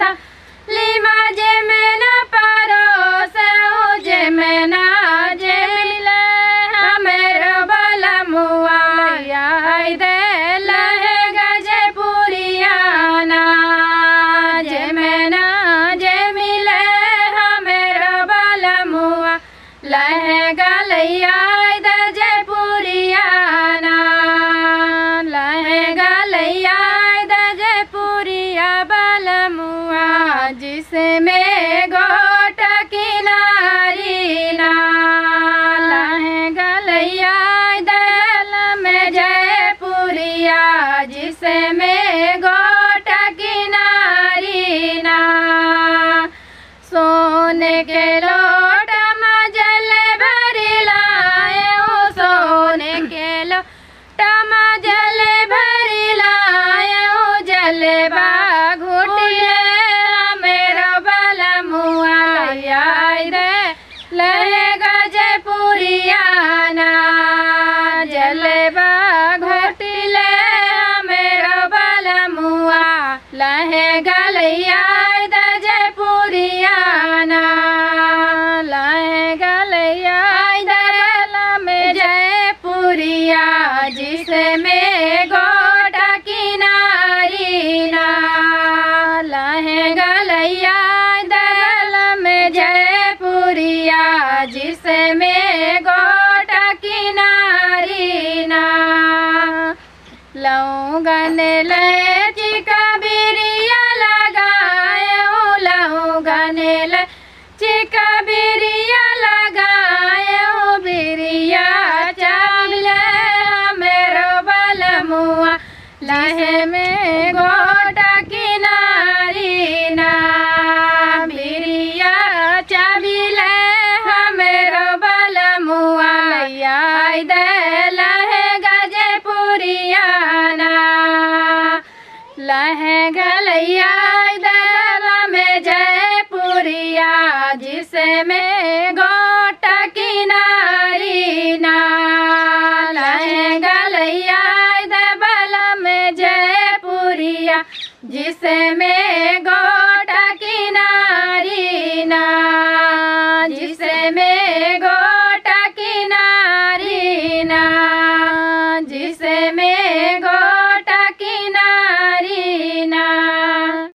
था। लीमा जे में न पारो सऊ जे में ना जे मिले। हमेर बला मुआ आई दे लहगा गजे पुरियाना। जे में ना मुआ लहे गलैया जिसमें गोट किनारी ना लहंगा गलैया दल में जयपुरिया जिसमें गोट ay, I de जिसमें गोटा किनारी ना। लौगन ले चिका बिरिया लगाए बिरिया चावले मेरो बल मुआ लहे में गोटा हैं गलैया, इधर में जयपुरिया जिसे में गोट किनारी नाल हैं गलैया, इधर बल में जयपुरिया जिसे में गोट किनारी ना जिसे में गोट किनारी ना जिसे में